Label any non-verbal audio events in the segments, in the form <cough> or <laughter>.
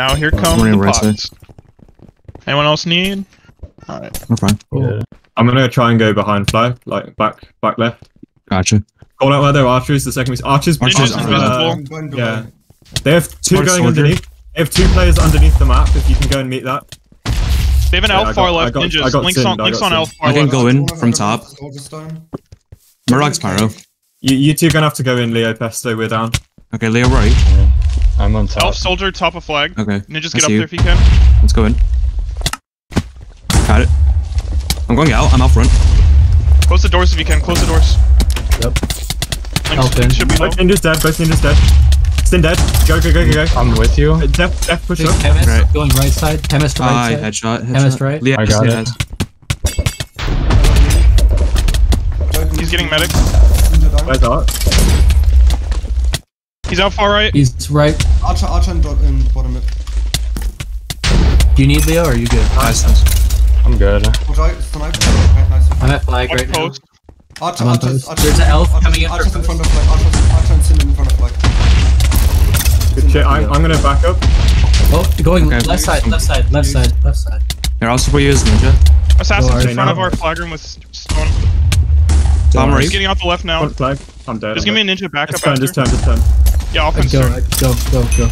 Now here comes running the right Anyone else need? Alright. We're fine. Yeah. I'm gonna try and go behind fly, like back, back left. Gotcha. Call out where their archers. The second we archers. Archers Ninjas are uh, invisible. Yeah. They have two Smart going soldier. underneath. They have two players underneath the map. If you can go and meet that. They have an Yeah, elf far left. got- I ninjas. got links sinned, on links on elf sinned. far I can left. go in from top. Soldier stone. Pyro. You, you two gonna have to go in, Leo Pesto. We're down. Okay, Leo right. I'm on top. Elf soldier top of flag. Okay, Ninjas I get up see there if you can. let's go in. Got it. I'm going out. I'm out front. Close the doors if you can. Close the doors. Yep. Links, Open. links should be low. Ninjas dead. Both ninjas dead. Sin dead. Go go go go go. I'm with you. Uh, Def def push Big up. chemist Right. going right side. Chemist to right side. headshot. headshot. Chemist right. Leo, I got it. has- He's getting medic. Ninja down. Where's Art? He's out far right. He's right. Archer, Archer in, dot- in bottom mid. Do you need Leo or are you good? Nice, nice. I'm good. Hold right, snipe. Okay, nice. I'm at flag Watch right now. post. Archer, I'm on Archer's, post. Archer's, There's an elf Archer's, coming in for Archer's in front of flag. Archer's, Archer and Sin in front of flag. Good shit. I'm, I'm gonna back up. Oh, going Okay. left side, left side, left side, left side. Here, I'll support you as ninja. Assassin's Alright, in front now. of our flag room with stone. Tom He's right. getting out the left now. Front flag. I'm dead. Just give me a ninja backup Just turn. Just turn. Just turn. Yeah, offense Go, turn. right, go, go, go.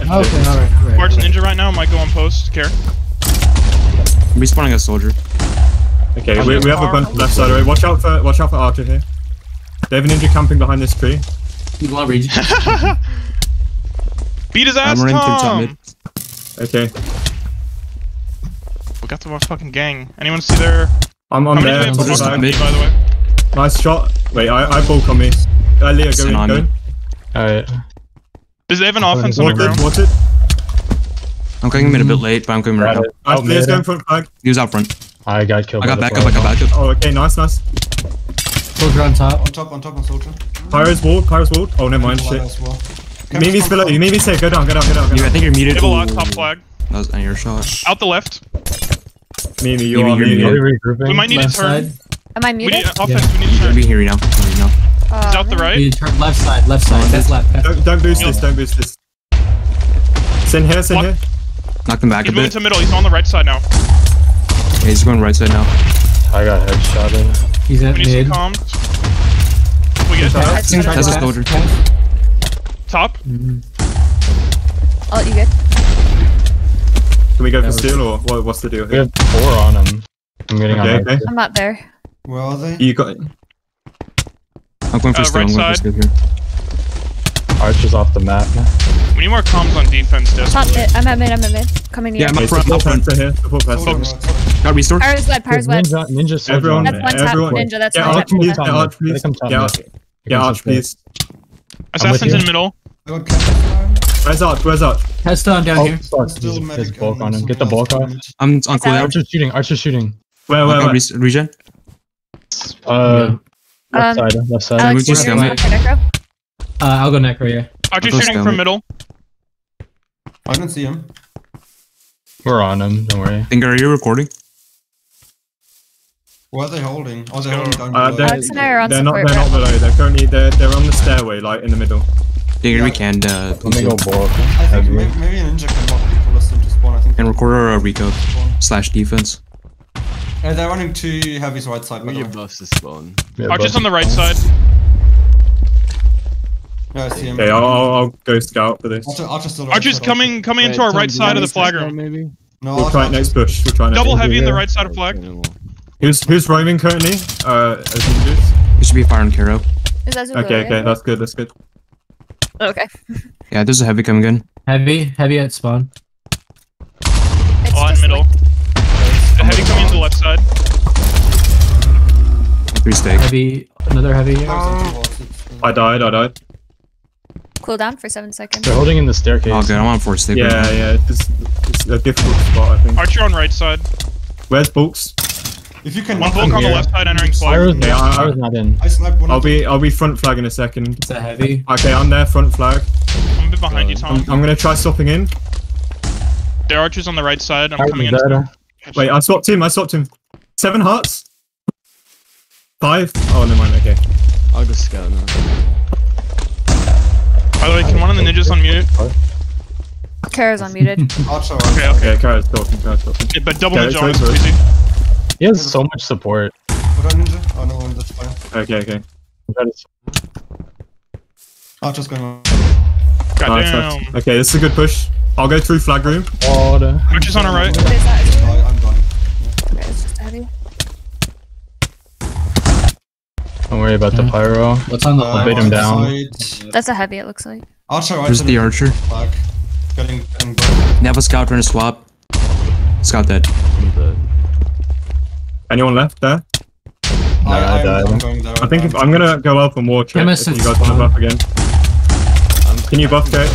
Okay, alright, alright. Bart's ninja right now. Might go on post. Care. I'm respawning a soldier. Okay, we, we have a bunch left side away. Watch out for watch out for Archer here. They have a ninja camping behind this tree. You want read? Beat his ass, I'm running through top Tom. mid. Okay, We got the fucking gang. Anyone see their? I'm on there. do top they of have top flag. mid. by the way? Nice shot. Wait, I I bulk on me. Uh, Leo, go in. Go in. Alright. Does they have an offense on the Water it. ground? Water it. I'm coming in a bit late, but I'm coming right Got now. it. Nice. Out Leo's mid. going front flag. He was out front. I got killed. I got by the back up. I got flag. back up. Oh, okay, nice, nice. Soldier on top. On top, on top, on soldier. Pyro's walled. Pyro's walled. Oh, never mind. Flag Shit. as well. Mimi's below you. Mimi's safe. Go down. Go down. Go down. Go You, I think you're muted. have a lot Ooh. top flag. That was an air shot. Out the left. Mimi, you Mimi, are you're Mimi. Are we might need Left to turn. Am I We muted? need offense. We need to I'm turn. being here right now. I'm here now. Uh, He's out the right. You turn left side, left side. That's left. Don't, don't boost this. Don't boost this. Send here. Send What? here. Knocked him back He's a moving bit. to middle. He's on the right side now. Okay, he's going right side now. I got headshot headshotted. He's at We need mid. some comms. We get That's Try That's a back. soldier. top. Oh, you good? Can we go for That was- steel or what, what's the deal We here? have four on him. I'm getting Okay, on okay. I'm not there. Where are they? You got. I'm going for Uh, steel. right I'm going for side. steel here. Archer's off the map. We need more comms on defense, Top desperately. mid. I'm at mid. I'm at mid. Coming near. Yeah, I'm Okay, up front. support Up front. Pesta here. Support Pesta. Soldier, Focus. right. Got restore. Pyro's wet. Pyro's wet. Ninja, ninja soldier. Everyone- on That's one tap Everyone- ninja. That's Get one arch, tap please. ninja. Arch, please. They come top Get mid. arch. They Get come arch, please. Assassin's in middle. I got campus line. Where's Arch? Where's Arch? Test on down Oh, here. fuck. Still There's, medic. there's bulk on him. Get the bulk plasma off. I'm on cooldown. Outside. Archer's shooting. Archer's shooting. Where, where, where? regen. Uh, left Um, side. Left side. Alex, just you're go going mid. Uh, I'll go necro, yeah. Archer's Close shooting from mid. middle. I can see him. We're on him. Don't worry. Think are you recording? Where are they holding? Oh, they're holding down Uh, below. they're, Alex and I are on they're not. They're not below. They're currently. They're they're on the stairway, like in the middle. Think Yeah. we can uh, Let me go bulk. I think maybe, maybe a ninja can lock pull us into spawn. I think. and record our uh, Rico slash defense. Uh, they're running two heavies right side. By We the get way. buffs to spawn. Yeah, Archer's both. on the right side. Yeah, I see him. Okay, I'll, I'll, I'll go scout for this. Archer, Archer's still Archer's side, coming coming into our Tom, right side of the flag start room. Maybe. No, We'll Archer- try it next push. We'll try next. Double push. heavy in the right side of flag. Who's who's roaming currently? Uh, as ninjas? It should be fire and Kiro. Is that Zulu, Okay, right? okay, that's good. That's good. Okay. Yeah, there's a heavy coming in. Heavy, heavy at spawn. It's On middle. like- The heavy coming into the left side. Three stake. Heavy, another heavy here. There's some walls, it's, uh, I died. I died. cool down for seven seconds. They're holding in the staircase. Oh, good. I'm on four stick. right Yeah, now. yeah. It's, it's a difficult spot. I think. Archer on right side. Where's Bulks? If you can One knock bulk them on the left side entering Pyro's, flag. Yeah, I- was not in. I sniped one I'll be I'll be front flag in a second. It's a heavy. Okay, I'm there, front flag. I'm a bit behind you, I'm, Tom. I'm gonna try stopping in. Their archer's on the right side. I'm Pyro's coming in. dead. Wait, I swapped him. I swapped him. Seven hearts. Five. Oh, never mind. Okay. I'll just scout now. By the way, can one of the ninjas unmute? Kara's unmuted. <laughs> Archer, Okay, okay. Okay, Carrot's talking, Carrot's talking. Yeah, but double Okay, ninja sorry, on us, crazy. He has so much support. What on ninja? Oh no, that's fine. Okay, okay. Archer's going on. Nice, Goddamn. nice. Okay, this is a good push. I'll go through flag room. Water. Archer's on our right. What is that? Is it- I, I'm dying. Okay, it's just a heavy. Don't worry about the Yeah. pyro. What's on the Uh, bait him down. side. That's a heavy, it looks like. Archer, right There's the archer. Flag. Getting, getting both. They have a scout trying to swap. Scout dead. Anyone left there? No, I, I died. I'm going there. I think if, I'm gonna go up and watch it. Chemist If you guys want to buff again. Can you buff Kate?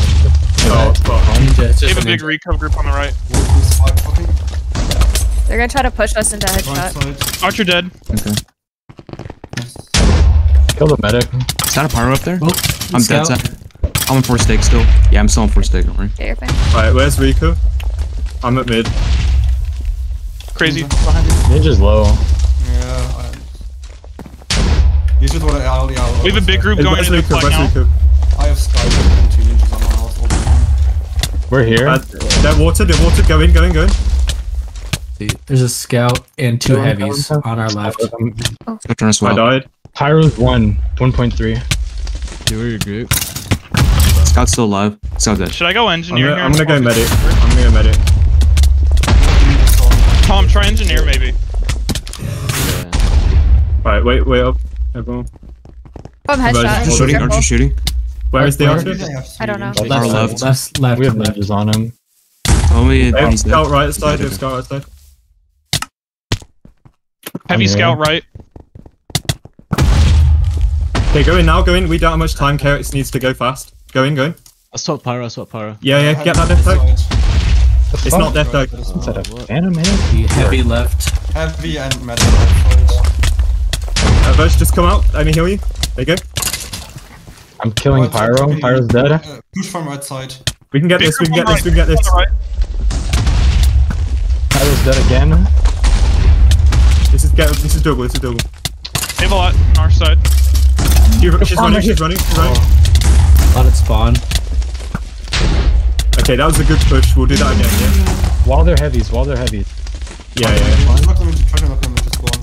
Oh, it's buff. Ninja. It's They have a big ninja. recon group on the right. Wolf is five fucking. They're gonna try to push us into Right headshot. Archer dead. Okay. Yes. Kill the medic. Is that a pyro up there? Oh, I'm dead. scout. Seth. I'm on four stake still. Yeah, I'm still on four stake. Don't worry. Get your thing. Alright, where's Rico? I'm at mid. Crazy. Ninja's low. Yeah. I... You should want to I'll, yeah, I'll, We have a big group Hey, going into the Rico? flag Where's now. Rico? I have Sky and two ninjas on my house all the time. We're here. Uh, they're watered, they're. Go in, go in, go in. There's a scout and two heavies on. on our left. Scout trying to I died. Pyro's one. 1.3. Scout's still alive. Scout dead. Should I go I'm engineer gonna, here? I'm gonna go medic. I'm gonna go medic. Tom, try engineer maybe. Right, wait, wait up. Everyone. From Archer headshot. Archer be shooting. careful. Archer shooting. Where is the Where? archer? They I don't know. three Left Left, left, left. left, left. We have left. ninjas on him. Tell me They have scout right side, they have scout right side. Heavy Okay. scout right. Okay, go in now, go in. We don't have much time. Carrots needs to go fast. Go in, go in. I swap pyro, I swap pyro. Yeah, yeah, get that death tag. It's not death tag. Is that a phantom man? The heavy left. Heavy and metal right side. Uh, Verge, just come out. Let me heal you. There you go. I'm killing Right pyro. fucking- Pyro's dead. Uh, push from right side. We can get Big this, we can get on this, we can get this. right. Pyro's dead again. This is get this is double, this is double. They have a lot on our side. <laughs> Oh she, she's running, she's running, oh. she's running. Let it spawn. Okay, that was a good push. We'll do that again, yeah? While they're heavies, while they're heavies. Yeah, yeah. yeah. Just knock them into, try to knock them into spawn.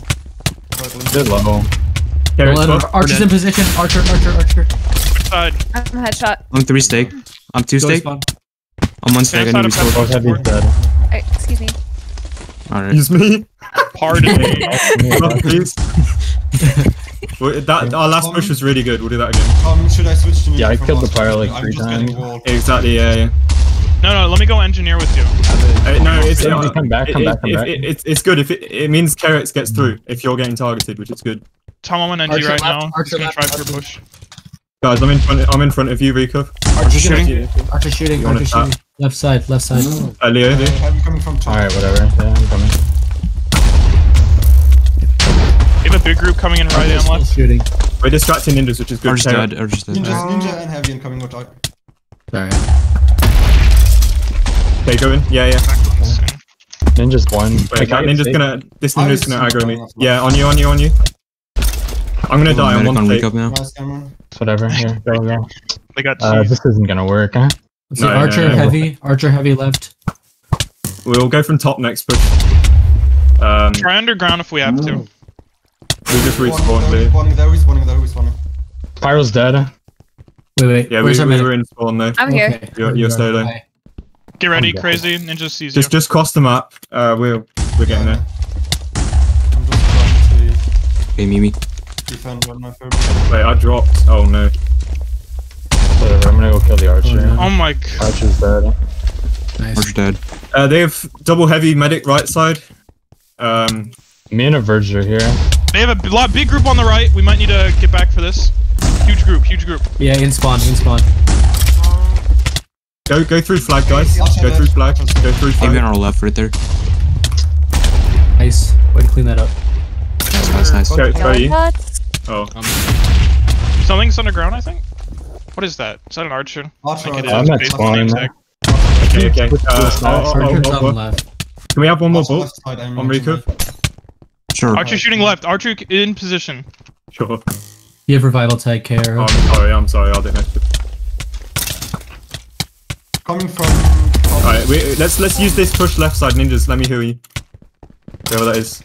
Right, Lynch. They're low. Carrots, Well. Archer's in position. Archer, Archer, Archer. Which side? I'm a headshot. I'm three stake. I'm two stake. I'm one stake. I Fan need to of restore. Both heavies dead. Alright, excuse me. Alright. Use me. Pardon me. <laughs> Please. <laughs> Well, that, our last push was really good. We'll do that again. Um, should I switch to Yeah, I killed the last pyro, like, three times. Exactly, yeah, yeah. No, no, let me go engineer with you. Uh, no, it's, Yeah, uh, come back, come it- back, come it- back. it- it's, it's good if it, it means carrots gets through if you're getting targeted, which is good. Tom, I'm on NG Archer right left, now. Archer Just gonna left, try for a push. Guys, I'm in front. I'm in front of you, Rico. Archer shooting. shooting. Archer shooting. You Archer shooting. Left side, left side. Uh, Leo, Uh, Leo. heavy coming from two. Alright, whatever. Yeah, group coming in right and Still left. shooting. We're distracting ninjas, which is good. Archer's Carrot- dead. Archer's dead. Ninjas, ninja and heavy incoming with I. Sorry. Okay, go in. Yeah, yeah. Ninja's one. Wait, Like, that ninja's they- gonna. This ninja's gonna aggro me. going off Yeah, on you, on you, on you. I'm gonna die. I'm Medic one on take. recap now. Nice Cameron. Whatever. Here, go, go. <laughs> They got Uh, this isn't gonna work, huh? Let's see, No, no, Archer no. heavy. Archer heavy left. We'll go from top next push. Um, Try underground if we have to. We just Spawning respawned, there, Leo. spawning there, respawning there, respawning. Pyro's dead. Wait, wait. Yeah, we, Where's our we were in spawn though. I'm here. Okay. You're- you're solo. Bye. Get ready, I'm dead. crazy. Ninja sees you. Just, just cross the map. Uh, we're we're getting there. I'm just trying Okay, Mimi. to defend with my favorite. Wait, I dropped. Oh no. Whatever, I'm gonna go kill the archer. no. Oh my god. Archer's dead. Nice. Archer's dead. Uh, they have double heavy medic right side. Um, Me and a Verge are here. They have a lot big group on the right. We might need to get back for this. Huge group, huge group. Yeah, in spawn, in spawn. go go through flag, guys. Go through flag. Go through Maybe on flag. our left, right there. Nice. Way to clean that up. Nice, nice, nice. Go, go you. What? Oh, Something's underground, I think. What is that? Is that an archer? I Archer, think it is. Archer. I'm at Based spawn. okay, okay. Uh, Archer's oh, oh, oh, oh, oh. Can we have one more Archer ball left side, I'm on Rico? Reaching Sure. Archer shooting left. Archer in position. Sure. You have revival take care. Oh, I'm sorry. I'm sorry. I'll do know. Coming from. top. Alright, we let's let's use this push left side ninjas. Let me heal you. Whoever that is.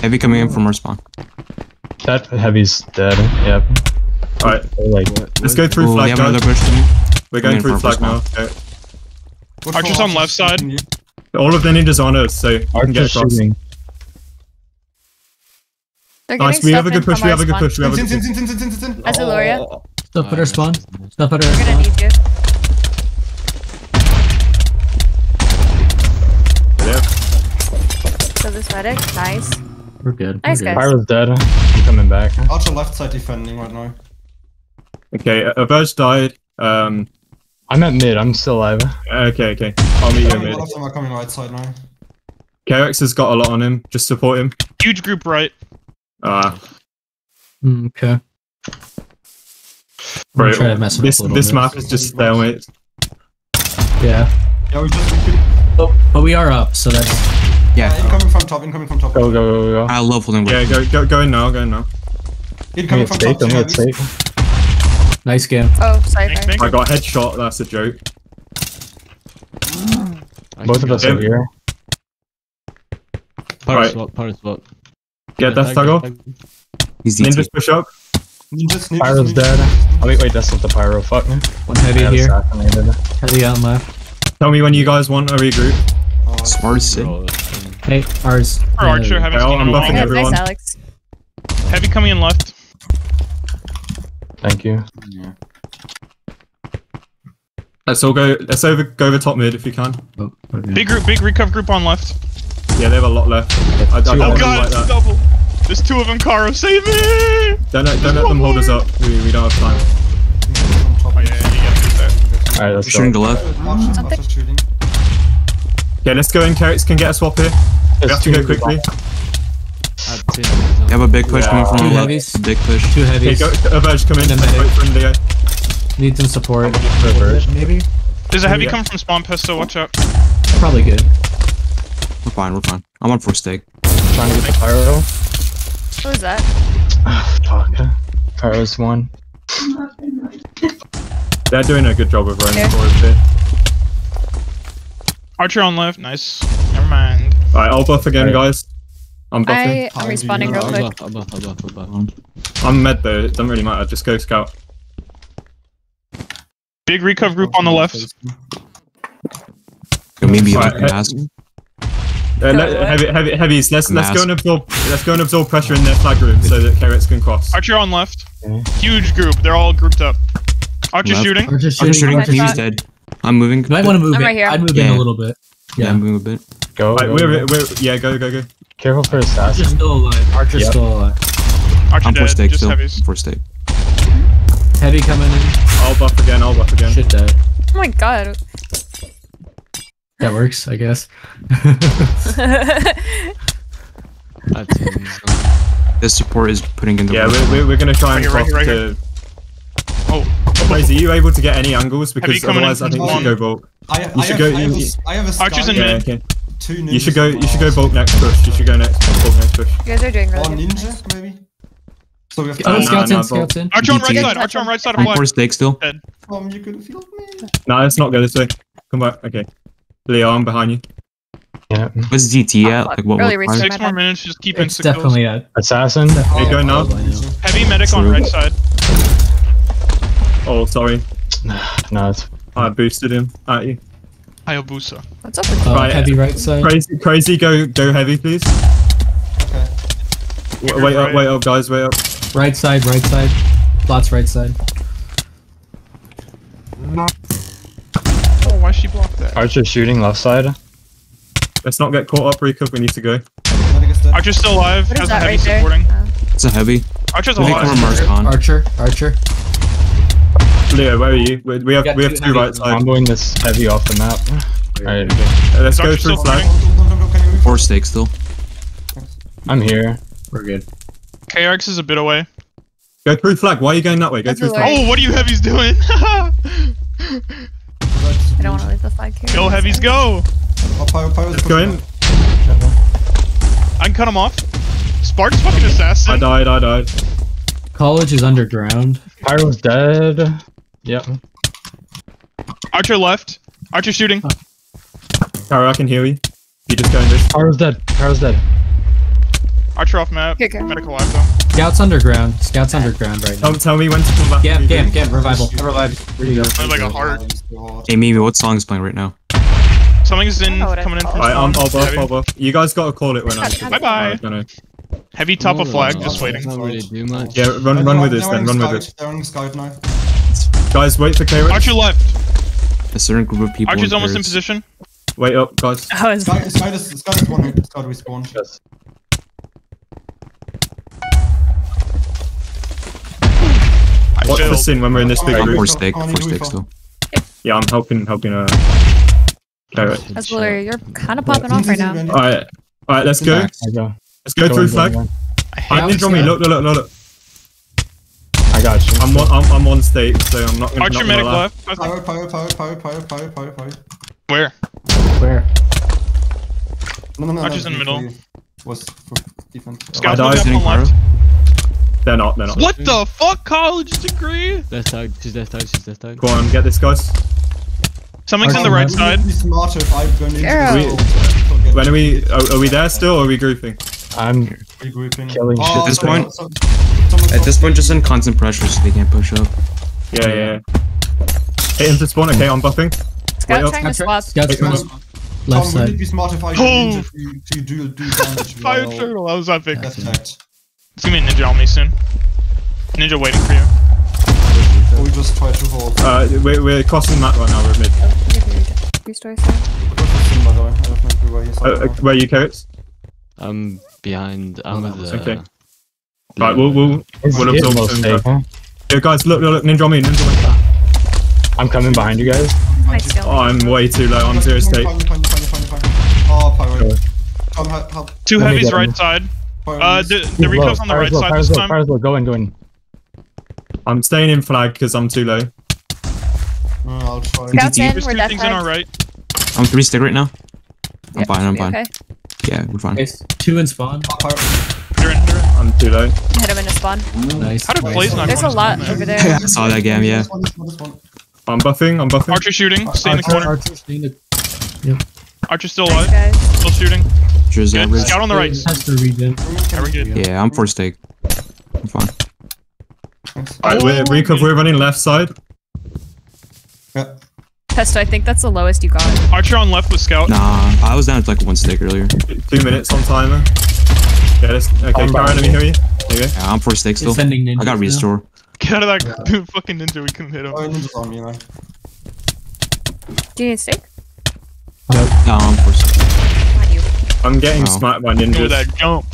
Heavy coming in from our spawn. That heavy's dead. Yep. Alright, like, let's go through Oh, they flag have another push coming. We're going through flag of now. Okay. Archer's on left side. All of the ninjas on us, so we can get Archer's across. shooting. They're Nice, we have a good push. We have a good push. We have a good tin, push. As Aluria. Stuff at our spawn. Stuff at our We're gonna need you. Yeah. So this medic, nice. We're good. Nice, We're good. guys. Pyro's dead. I'm coming back. Archer left side defending right now. Okay, a Verge died. Um. I'm at mid. I'm still alive. Okay, okay. I'll meet you in Coming, mid. all of them are coming right side now. KX has got a lot on him. Just support him. Huge group right. Ah, Mm, okay. I'm bro. gonna mess This up this bit. map is just stalemate. Yeah. Yeah, we just. We could, But, but we are up, so that's uh, Yeah. incoming from top, incoming from top. Go, go, go, go. I love holding Yeah, go go go in now. Go in now. Let Incoming from stake. top. Let me two get heavies. stake. nice game. Oh, sorry. Thanks, I got headshot. That's a joke. Both of us Yeah. are here. Power Right. swap, power swap. Get that toggle. He's DT. Ninjas push up. Ninjas, ninjas, Pyro's ninjas. dead. Oh, wait, wait, that's not the pyro. Fuck me. One heavy I got here. Heavy on left. Tell me when you guys want a regroup. Oh, Smart as shit. Hey, ours. For Archer, haven't Okay, seen I'm him in a buffing while. everyone. Nice, Alex. Heavy coming in left. Thank you. Yeah. Let's all go. Let's over go over top mid if you can. Oh, okay. Big group, big recov group on left. Yeah, they have a lot left. I, I don't Oh want them god, like it's that. double. There's two of them, Karo. Save me! Don't let, don't let them hold us up. We, we don't have time. Incoming from top. Oh yeah, yeah, you gotta do that. Alright, let's Shooting go. to left. Archer's, Something. Archer's shooting. Okay, let's go in. Carrots can get a swap here. We have to go quickly. I had 10. They have a big push coming from Two the left. heavies. Big push. Two Okay, heavies. go. Averge, come in. And then. Wait for him to go. Need some support. Reverse. Maybe. There's a heavy Yeah. coming from spawn pesto. Watch out. Probably good. We're fine. We're fine. I'm on four stake. Trying to get the pyro. Who is that? Ah, fuck. Pyro's one. They're doing a good job of running Okay. forward here. Archer on left. Nice. Never mind. Alright, I'll buff again, Right. guys. I'm buffing. I, I'm respawning real quick. Above, above, above, above. I'm med though. It doesn't really matter. Just go scout. Big recov group on the left. Yo, maybe I Alright, can he- ask. Uh, let, heavy, heavy, heavies. Let's let's go and absorb. Let's go and absorb pressure in their flag room so that carrots can cross. Archer on left. Okay. Huge group. They're all grouped up. Archer Left. shooting. Archer I'm shooting. shooting. Archer He's dead. I'm moving. You might want to move I'm in. right here. I'd move in Yeah. a little bit. Yeah, Yeah. I'm moving a bit. Go. Alright, go, we're, go. we're, yeah, go, go, go. Careful for Archer's still alive. Archer's Yep. still alive. Archer I'm four dead. stake Just still. heavies. Four stake. Heavy coming in. I'll buff again. I'll buff again. Shit dead. Oh my god. That works, I guess. I had 10. This support is putting in the Yeah, we're, we're, we're gonna try and Right here, cross right here, right to. Oh, Crazy, are you able to get any angles? Because otherwise, I think you should go bulk. I, I, You should have, go- I, have a, you- s- I have a Archer's sky in Yeah, mid. okay. two ninjas You should go. You should go ours. bulk next push. You should go next bulk next push. you guys are doing Or really good. ninja, maybe? So we have Oh, no, scouts no, in, scouts in. Archer on right side. Archer on right side of I'm black. four stake still. Um, you could feel me. No, let's not go this way. Come back. Okay. Leo, I'm behind you. Yeah. What's DT at? Like what? Really what research. Six more minutes. Just keep in It's definitely a Assassin. Hey, go now. Heavy medic on right side. Oh, sorry. <sighs> No, it's I boosted him at you. Hayabusa. What's up with uh, Right. heavy right side. Crazy, crazy. Go, go heavy, please. Okay. W- Wait up, wait up, guys. Wait up. Right side, right side. Lots right side. Why she blocked that? Archer shooting left side. Let's not get caught up, Rico. We need to go. Medic is dead. Archer's still alive. What is Has a that heavy right there? supporting. Oh. It's a heavy. Archer's alive. Mars con. Archer, Archer. Leo, where are you? We, we have Got we have two two right side. I'm going this heavy off the map. Alright, Uh, Let's go through move? Four stakes still. I'm here. We're good. KRX is a bit away. Go through flag. Why are you going that way? Go That's through flag. Oh, what are you heavies doing? <laughs> I don't want to leave the flag here. go heavies, go! Pyro, pyro's Let's go in. I can cut him off. Spark's fucking assassin. I died. I died. College is underground. Pyro's dead. Yep. Archer left. Archer shooting. Ah. Kara, I can hear you. You just go in this. Pyro's dead. Pyro's dead. Archer off map. Okay, okay. Medical live though. Scouts underground. Scouts underground right now. Tell, tell me when to come back. Camp, You camp, go. camp. Revival. Revive. Where you go? There's like a heart. Hey, Mimi, what song's playing right now? Something's in I know what coming in from Alright, I'm, spawn. I'll buff, Heavy. I'll buff. You guys gotta call it when I. Bye bye. No, no. Heavy top of flag, just waiting. Can't really do much. Yeah, run, run with this then. Run with it. They're on scout now. Guys, wait for Kara. Archer left. A certain group of people. Archer's almost in position. Wait up, guys. I was Scout, scout is scout is one. Scout respawn. Yes. Watch the failed. sin when we're in this big Alright, I'm group. four stake. Come on, Four you stake still. Yeah, I'm helping, helping. Uh, Kara. Hezbollah, you're kind of popping off right now. Alright, alright, let's go. Let's go Go, through go, flag. I hate I'm on me. Look, look, look, look, look. I got you. I'm one, I'm, I'm on state, so I'm not gonna. Archer not gonna medic lie. left. Power, power, power, power, power, power, power, power. Where? Where? No, no, no. Archer's no, in the middle. Was for defense. Scouts I will died. be up Sitting on Pyro. left. They're not, they're not. What the fuck? College degree? Left side. She's left side. She's left side. Go on, get this, guys. Something's on the Archer right left. side. Be smarter if I'm going into Arrow. the When are we? Are, are we there still, or are we grouping? I'm regrouping. Killing shit. Oh, at this sorry, point- so- At this point, just in constant pressure so they can't push up. Yeah, yeah. yeah. Hit him to spawn. Okay, I'm buffing. Scout trying to Scouts oh, swap. Scouts Wait, left Tom, left would it side. be smart if I <gasps> Oh. to, to do, do damage Fire turtle. That was epic. that's attacked? It's gonna be a ninja on me soon. Ninja waiting for you. We just try to hold. Uh, we're, we're crossing that right now. We're mid. Restore side. What's the sim, by the way? I don't know where Uh, uh, where are you, carrots? I'm behind. I'm with the. Okay. Right, we'll we'll we'll absorb low some. stake, huh? Yeah, guys, look, look, look, ninja on me, ninja on me. I'm coming behind you guys. Oh, I'm way too low. I'm zero state. Oh, pyro. Help, help. Two heavies right side. Pyro, Uh, the, the He's on the Pyro's right low, side this low, time. Pyro's low. Go in, go in. I'm staying in flag because I'm too low. No, I'll try. Scouts in. There's We're two death things in our right. I'm three stick right now. I'm Yeah, fine. I'm fine. Okay. Yeah, we're fine. Okay, two in spawn. Oh, pyro. You're in, you're in. I'm too low. Hit him in a spawn. Nice. How did Blaze not There's a lot spawn over there? there. <laughs> I saw that game. Yeah. This one, this one, this one. I'm buffing. I'm buffing. Archer shooting. Stay in the Archer, corner. Archer, stay in the Archer still Nice alive. guys. Still shooting. Just Good. average. Scout on the right. Has to regen. Yeah, we're good. Yeah, I'm four stake. I'm fine. Alright, we're Recov, we're running left side. Yeah. Pesto, I think that's the lowest you got. Archer on left with scout. Nah, I was down to like one stick earlier. Two minutes on timer. Yeah, let's, okay, I'm Karen, let me hear you. There you go. Yeah, I'm four stake still. I got now. restore. Get out of that <laughs> fucking ninja. We couldn't hit him. Oh, ninja's on me now. Do you need a steak? No, I'm four stake. Not you. I'm getting Wow. smacked by ninjas. Do ninjas that jump.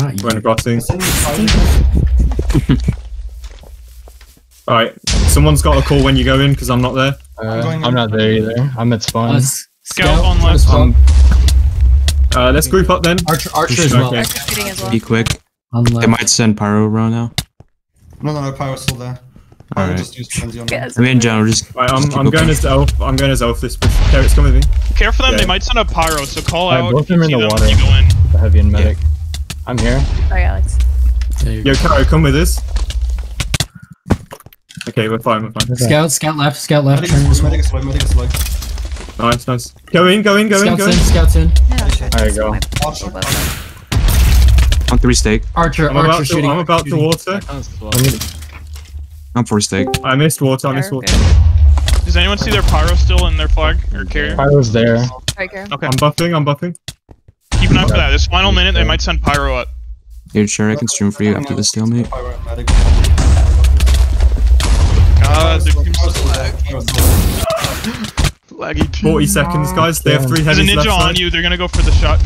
Not you. when crossing. Send me five. <laughs> Alright, someone's got a call when you go in because I'm not there. Uh, going I'm not there either. I'm at spawn. Uh, Scout on left. spawn. Um, uh, let's group up then. Archer, Archer as well. Okay. Archer shooting as well. Be quick. On They might send pyro around now. No, no, no, pyro's still there. Pyro Alright. just used frenzy on me. Yes. I mean, in general, just. Right, just I'm, keep I'm going looking. as elf. I'm going as elf. This push. Carrots, come with me. Care for them. Yeah. They might send a pyro. So call Alright, out. both if you of them in the them water. You go in. The heavy and medic. I'm here. Sorry, Alex. There you go. Yo, Caro, come with us. Okay, we're fine. We're fine. Scout, scout left, scout left. Medic Turn is this slow, medic is slow, medic is slow. Nice, nice. Go in, go in, go in, Scouts go in, in. scouts in. Yeah. There you go. Archer. I'm three stake. Archer, I'm Archer about to, shooting. I'm about to shooting. water. I can't swap. Let me- I'm four stake. I missed water. I missed Pyro, water. Does anyone see their pyro still in their flag or carrier? Pyro's there. Right here. Okay. I'm buffing. I'm buffing. Keep an eye for that. This final minute, they might send pyro up. Dude, sure, I can stream for you after the stalemate. Pyro. God, the game's so Pyro's lag- Pyro's 40 seconds, guys. They have three There's a heavies ninja left on side. you. They're gonna go for the shot.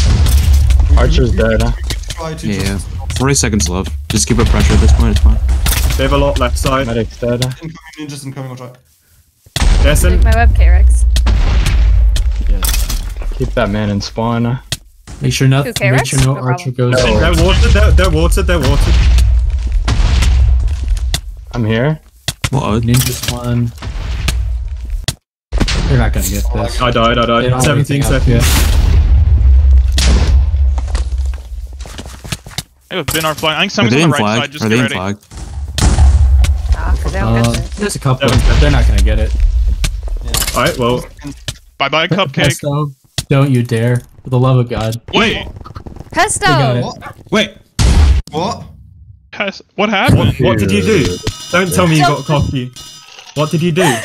Archer's dead. huh? Try Yeah, 40 seconds left. Just keep up pressure at this point, it's fine. They have a lot left side. Medic's dead. incoming ninjas incoming, I'll try. Yeah, send, Take my web, K-Rex. Yes. Keep that man in spawn. Eh? Make sure nothing. Okay, Make sure no No Archer problem. goes. No. they're watered. They're, they're watered. They're watered. I'm here. What? Ninja spawn. They're not gonna get this. I died. I died. 17 anything seconds. yet. They have been our flag. I think Are someone's they on in the right flag? side. Just Are get they in ready. flag? Ah, 'cause they don't Uh, get there's a couple. That was good. They're not gonna get it. Yeah. Alright, well, Bye bye, cupcake. Pesto, don't you dare. For the love of God. Wait, Pesto! What? Wait. What? Pes- what happened? what, what did you do? Don't tell me you got cocky. What did you do? <laughs>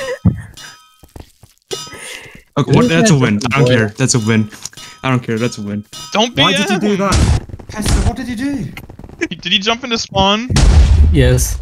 Okay, what, that's a win. I don't care. <laughs> That's a win. I don't care. That's a win. Don't be. Why did you do that? Pesto, what did you do? Did he jump into spawn? Yes.